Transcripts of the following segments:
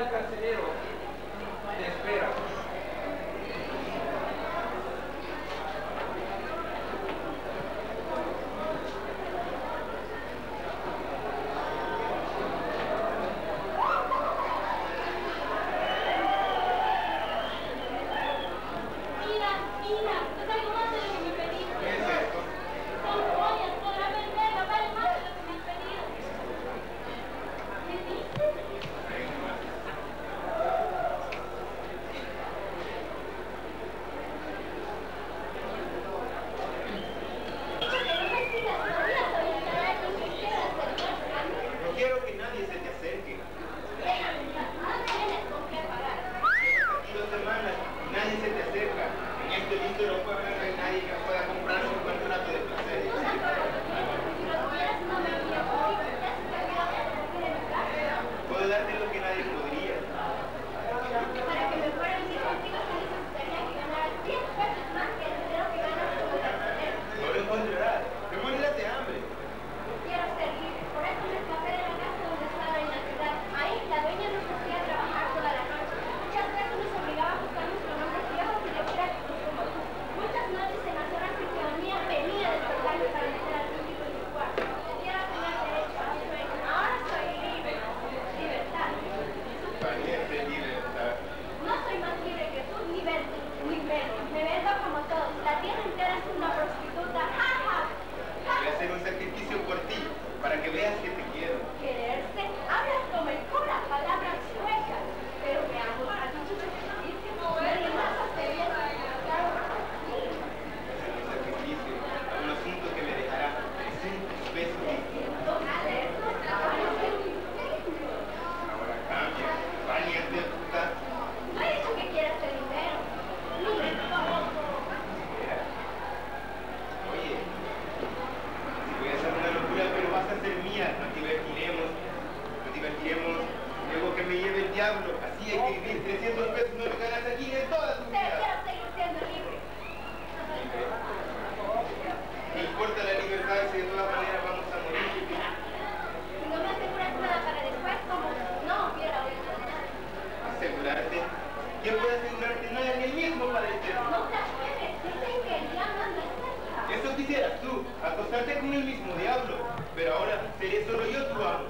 el carcelero. Te espera. importa la libertad si de todas maneras vamos a morir? Si no me aseguras nada para después, como no quiero ¿Asegurarte? ¿Quién puede asegurarte nada ni el mismo parecer? No te puedes, dicen que el diablo no es Eso quisieras tú, acostarte con el mismo diablo, pero ahora seré solo yo tu amo.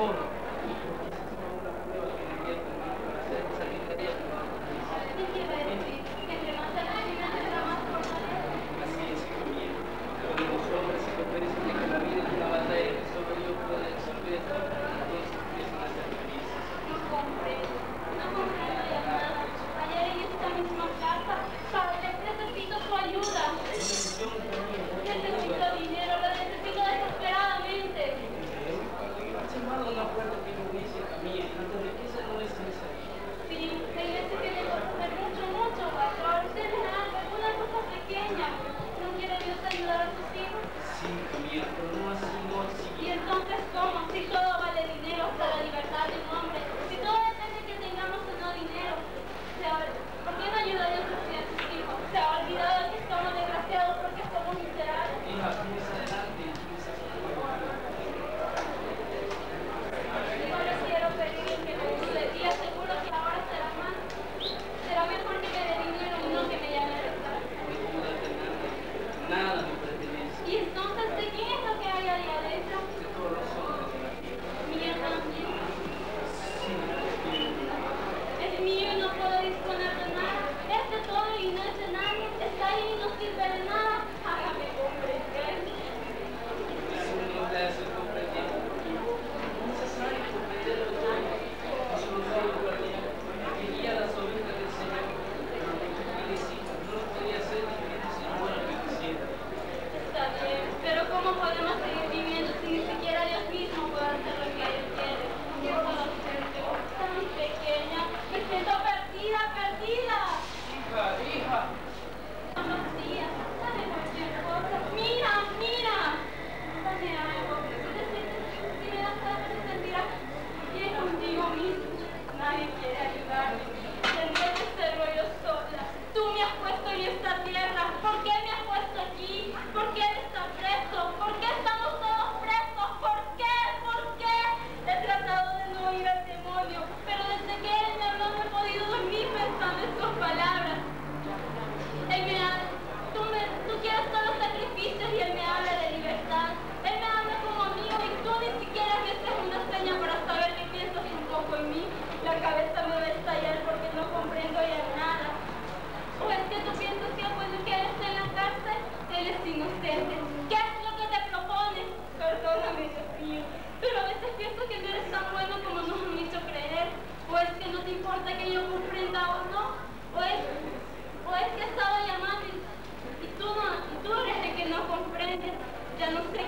Oh. Nada Thank you. já não sei.